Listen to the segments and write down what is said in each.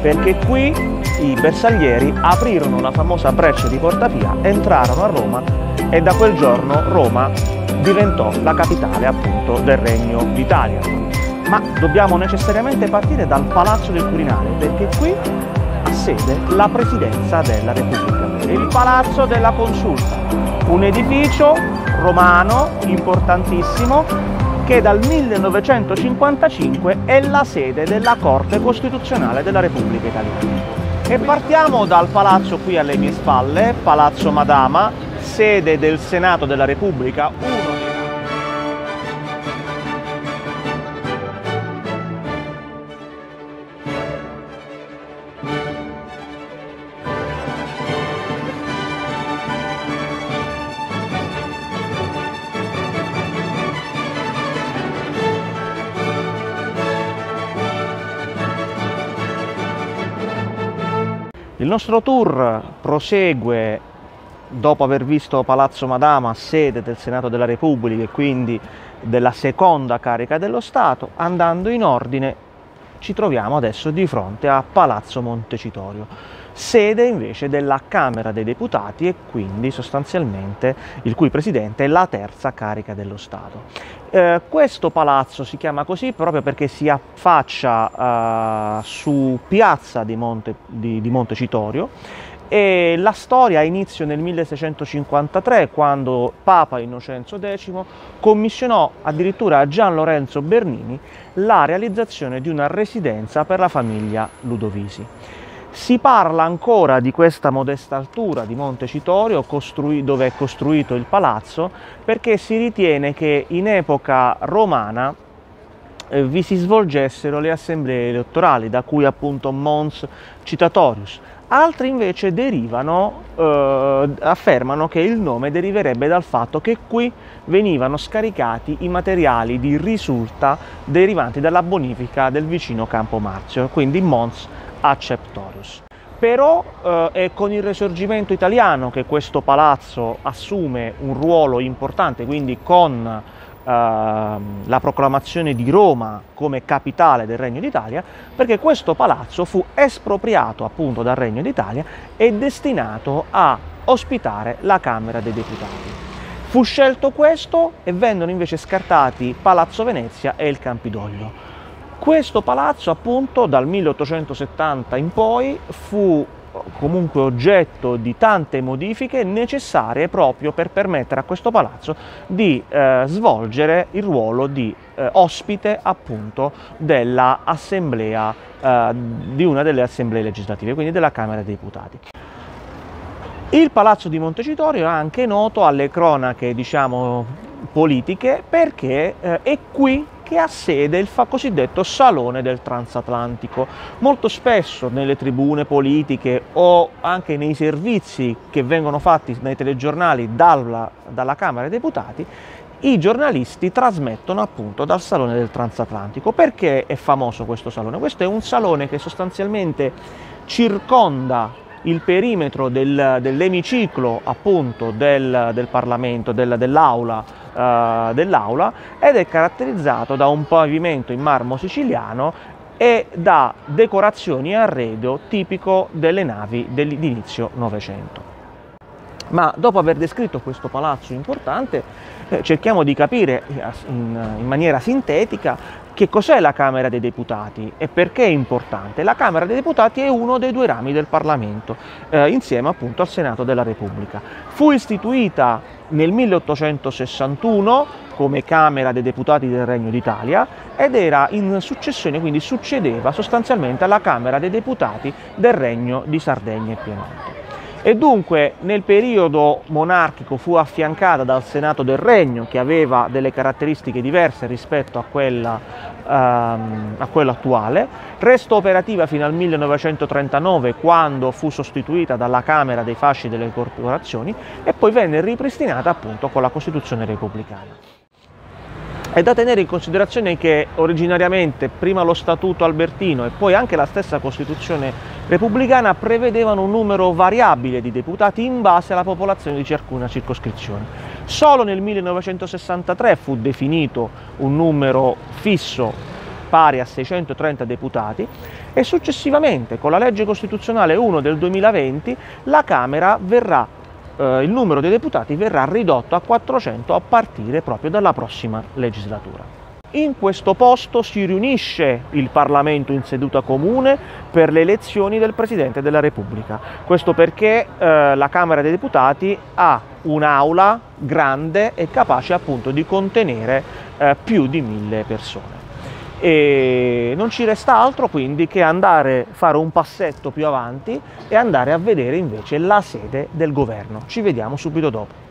perché qui i bersaglieri aprirono la famosa breccia di Portapia, entrarono a Roma e da quel giorno Roma diventò la capitale appunto del Regno d'Italia. Ma dobbiamo necessariamente partire dal Palazzo del Quirinale perché qui ha sede la Presidenza della Repubblica, il Palazzo della Consulta, un edificio romano importantissimo che dal 1955 è la sede della Corte Costituzionale della Repubblica Italiana. E partiamo dal palazzo qui alle mie spalle, Palazzo Madama, sede del Senato della Repubblica, uno Il nostro tour prosegue dopo aver visto Palazzo Madama, sede del Senato della Repubblica e quindi della seconda carica dello Stato, andando in ordine ci troviamo adesso di fronte a Palazzo Montecitorio, sede invece della Camera dei Deputati e quindi sostanzialmente il cui presidente è la terza carica dello Stato. Eh, questo palazzo si chiama così proprio perché si affaccia eh, su piazza di, Monte, di, di Montecitorio e la storia ha inizio nel 1653 quando Papa Innocenzo X commissionò addirittura a Gian Lorenzo Bernini la realizzazione di una residenza per la famiglia Ludovisi. Si parla ancora di questa modesta altura di Montecitorio dove è costruito il palazzo perché si ritiene che in epoca romana eh, vi si svolgessero le assemblee elettorali da cui appunto Mons Citatorius. Altri invece derivano, eh, affermano che il nome deriverebbe dal fatto che qui venivano scaricati i materiali di risulta derivanti dalla bonifica del vicino Campo Marzio, quindi Mons Acceptorius. Però eh, è con il risorgimento italiano che questo palazzo assume un ruolo importante, quindi con la proclamazione di Roma come capitale del Regno d'Italia, perché questo palazzo fu espropriato appunto dal Regno d'Italia e destinato a ospitare la Camera dei Deputati. Fu scelto questo e vennero invece scartati Palazzo Venezia e il Campidoglio. Questo palazzo appunto dal 1870 in poi fu comunque oggetto di tante modifiche necessarie proprio per permettere a questo palazzo di eh, svolgere il ruolo di eh, ospite appunto dell'assemblea eh, di una delle assemblee legislative, quindi della Camera dei Deputati. Il palazzo di Montecitorio è anche noto alle cronache, diciamo, politiche perché eh, è qui che ha sede il cosiddetto Salone del Transatlantico. Molto spesso nelle tribune politiche o anche nei servizi che vengono fatti nei telegiornali dalla, dalla Camera dei Deputati, i giornalisti trasmettono appunto dal Salone del Transatlantico. Perché è famoso questo salone? Questo è un salone che sostanzialmente circonda il perimetro del, dell'emiciclo appunto del, del Parlamento, del, dell'aula, uh, dell'aula ed è caratterizzato da un pavimento in marmo siciliano e da decorazioni e arredo tipico delle navi dell'inizio Novecento. Ma dopo aver descritto questo palazzo importante, eh, cerchiamo di capire eh, in, in maniera sintetica che cos'è la Camera dei Deputati e perché è importante? La Camera dei Deputati è uno dei due rami del Parlamento, eh, insieme appunto al Senato della Repubblica. Fu istituita nel 1861 come Camera dei Deputati del Regno d'Italia ed era in successione, quindi succedeva sostanzialmente alla Camera dei Deputati del Regno di Sardegna e Piemonte e dunque nel periodo monarchico fu affiancata dal Senato del Regno che aveva delle caratteristiche diverse rispetto a quella, ehm, a quella attuale, restò operativa fino al 1939 quando fu sostituita dalla Camera dei Fasci delle Corporazioni e poi venne ripristinata appunto con la Costituzione repubblicana. È da tenere in considerazione che originariamente prima lo Statuto albertino e poi anche la stessa Costituzione repubblicana prevedevano un numero variabile di deputati in base alla popolazione di ciascuna circoscrizione. Solo nel 1963 fu definito un numero fisso pari a 630 deputati e successivamente con la legge costituzionale 1 del 2020 la Camera verrà eh, il numero dei deputati verrà ridotto a 400 a partire proprio dalla prossima legislatura. In questo posto si riunisce il Parlamento in seduta comune per le elezioni del Presidente della Repubblica. Questo perché eh, la Camera dei Deputati ha un'aula grande e capace appunto di contenere eh, più di mille persone. E non ci resta altro quindi che andare a fare un passetto più avanti e andare a vedere invece la sede del governo. Ci vediamo subito dopo.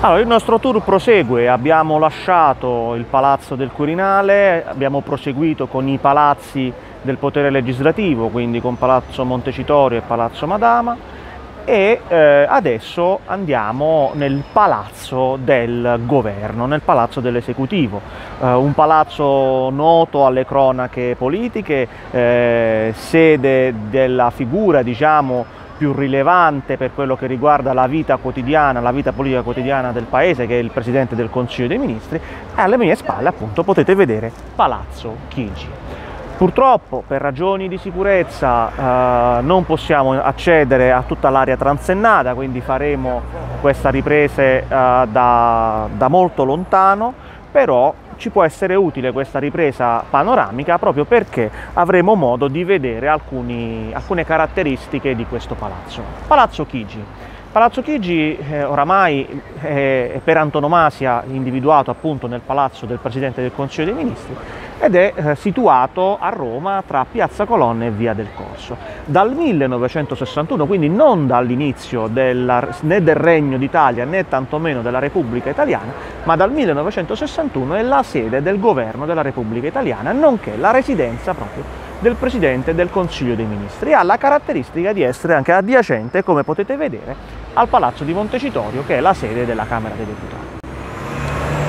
Allora, il nostro tour prosegue, abbiamo lasciato il Palazzo del Quirinale, abbiamo proseguito con i palazzi del potere legislativo, quindi con Palazzo Montecitorio e Palazzo Madama e eh, adesso andiamo nel palazzo del governo, nel palazzo dell'esecutivo, eh, un palazzo noto alle cronache politiche, eh, sede della figura diciamo più rilevante per quello che riguarda la vita quotidiana, la vita politica quotidiana del paese, che è il Presidente del Consiglio dei Ministri, e alle mie spalle appunto potete vedere Palazzo Chigi. Purtroppo per ragioni di sicurezza eh, non possiamo accedere a tutta l'area transennata, quindi faremo questa ripresa eh, da, da molto lontano, però ci può essere utile questa ripresa panoramica proprio perché avremo modo di vedere alcuni, alcune caratteristiche di questo palazzo. Palazzo Chigi. Palazzo Chigi eh, oramai è per antonomasia individuato appunto nel palazzo del Presidente del Consiglio dei Ministri ed è eh, situato a Roma tra Piazza Colonna e Via del Corso. Dal 1961, quindi non dall'inizio né del Regno d'Italia né tantomeno della Repubblica Italiana, ma dal 1961 è la sede del governo della Repubblica Italiana, nonché la residenza proprio del Presidente del Consiglio dei Ministri. Ha la caratteristica di essere anche adiacente, come potete vedere, al Palazzo di Montecitorio, che è la sede della Camera dei Deputati.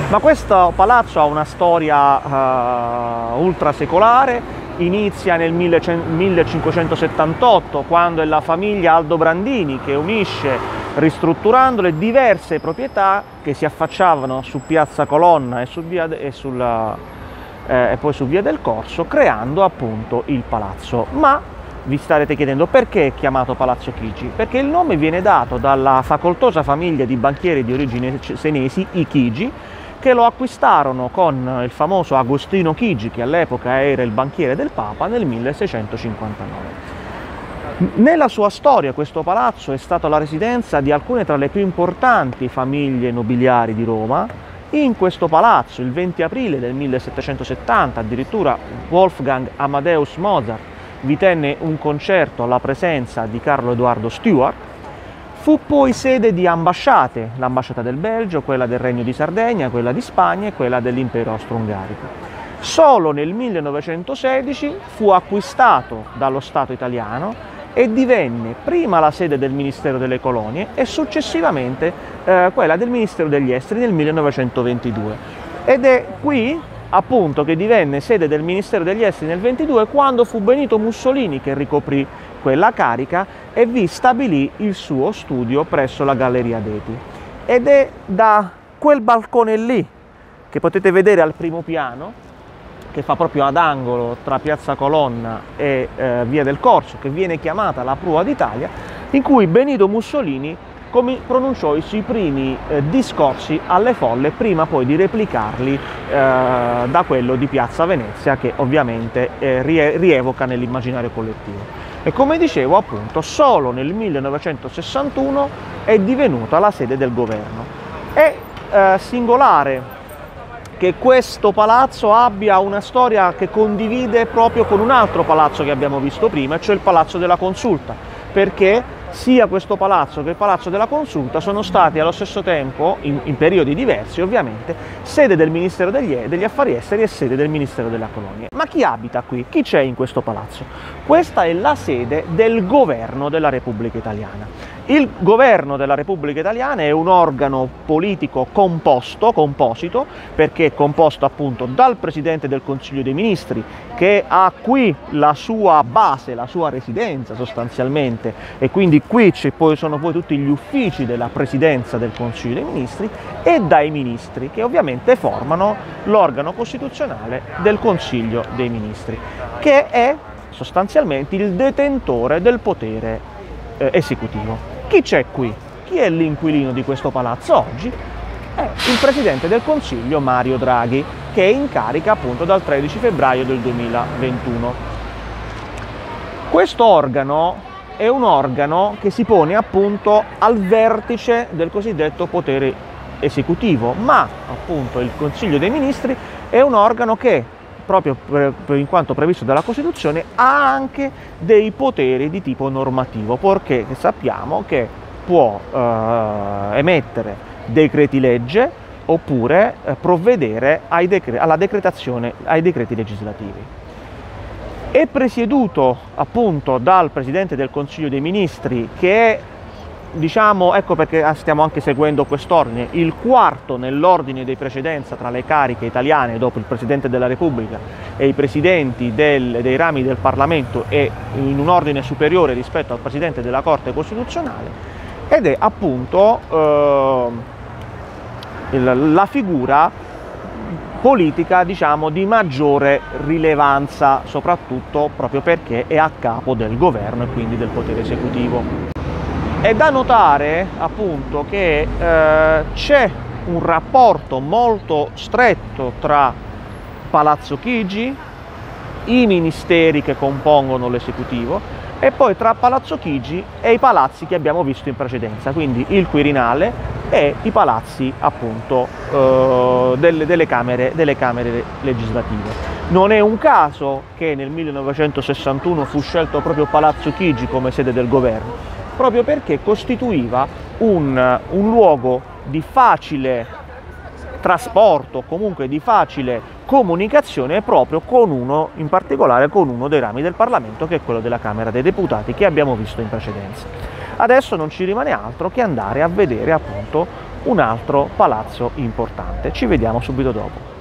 Ma questo palazzo ha una storia uh, ultrasecolare, inizia nel 1578 quando è la famiglia Aldo Brandini che unisce ristrutturandole diverse proprietà che si affacciavano su Piazza Colonna e, su de, e, sulla, eh, e poi su Via del Corso creando appunto il palazzo. Ma vi starete chiedendo perché è chiamato Palazzo Chigi? Perché il nome viene dato dalla facoltosa famiglia di banchieri di origine senesi, i Chigi, che lo acquistarono con il famoso Agostino Chigi, che all'epoca era il banchiere del Papa, nel 1659. Nella sua storia questo palazzo è stato la residenza di alcune tra le più importanti famiglie nobiliari di Roma. In questo palazzo, il 20 aprile del 1770, addirittura Wolfgang Amadeus Mozart vi tenne un concerto alla presenza di Carlo Edoardo Stuart, Fu poi sede di ambasciate, l'ambasciata del Belgio, quella del Regno di Sardegna, quella di Spagna e quella dell'impero austro-ungarico. Solo nel 1916 fu acquistato dallo Stato italiano e divenne prima la sede del Ministero delle Colonie e successivamente eh, quella del Ministero degli Esteri nel 1922. Ed è qui appunto che divenne sede del Ministero degli Esteri nel 22 quando fu Benito Mussolini che ricoprì quella carica e vi stabilì il suo studio presso la Galleria d'Eti. Ed è da quel balcone lì che potete vedere al primo piano, che fa proprio ad angolo tra Piazza Colonna e eh, Via del Corso, che viene chiamata la Prua d'Italia, in cui Benito Mussolini pronunciò i suoi primi eh, discorsi alle folle prima poi di replicarli eh, da quello di Piazza Venezia che ovviamente eh, rievoca nell'immaginario collettivo. E come dicevo appunto solo nel 1961 è divenuta la sede del governo. È eh, singolare che questo palazzo abbia una storia che condivide proprio con un altro palazzo che abbiamo visto prima, cioè il Palazzo della Consulta, perché sia questo palazzo che il palazzo della consulta sono stati allo stesso tempo, in, in periodi diversi ovviamente, sede del Ministero degli, degli, Affari Esteri e sede del Ministero della Colonia. Ma chi abita qui? Chi c'è in questo palazzo? Questa è la sede del governo della Repubblica Italiana. Il governo della Repubblica Italiana è un organo politico composto, composito, perché è composto appunto dal Presidente del Consiglio dei Ministri, che ha qui la sua base, la sua residenza sostanzialmente, e quindi qui poi, sono poi tutti gli uffici della Presidenza del Consiglio dei Ministri, e dai Ministri, che ovviamente formano l'organo costituzionale del Consiglio dei Ministri, che è sostanzialmente il detentore del potere eh, esecutivo. Chi c'è qui? Chi è l'inquilino di questo palazzo oggi? È il Presidente del Consiglio Mario Draghi, che è in carica appunto dal 13 febbraio del 2021. Questo organo è un organo che si pone appunto al vertice del cosiddetto potere esecutivo, ma appunto il Consiglio dei Ministri è un organo che proprio in quanto previsto dalla Costituzione, ha anche dei poteri di tipo normativo, perché sappiamo che può eh, emettere decreti legge oppure eh, provvedere decre- alla decretazione ai decreti legislativi. È presieduto appunto dal Presidente del Consiglio dei Ministri che è diciamo, ecco perché stiamo anche seguendo quest'ordine, il quarto nell'ordine di precedenza tra le cariche italiane dopo il Presidente della Repubblica e i Presidenti del, dei rami del Parlamento e in un ordine superiore rispetto al Presidente della Corte Costituzionale ed è appunto eh, la figura politica diciamo di maggiore rilevanza soprattutto proprio perché è a capo del governo e quindi del potere esecutivo. È da notare appunto che eh, c'è un rapporto molto stretto tra Palazzo Chigi, i ministeri che compongono l'esecutivo e poi tra Palazzo Chigi e i palazzi che abbiamo visto in precedenza, quindi il Quirinale e i palazzi appunto eh, delle, delle, camere, delle camere legislative. Non è un caso che nel 1961 fu scelto proprio Palazzo Chigi come sede del governo, proprio perché costituiva un, un luogo di facile trasporto, comunque di facile comunicazione proprio con uno, in particolare con uno dei rami del Parlamento che è quello della Camera dei Deputati che abbiamo visto in precedenza. Adesso non ci rimane altro che andare a vedere appunto un altro palazzo importante. Ci vediamo subito dopo.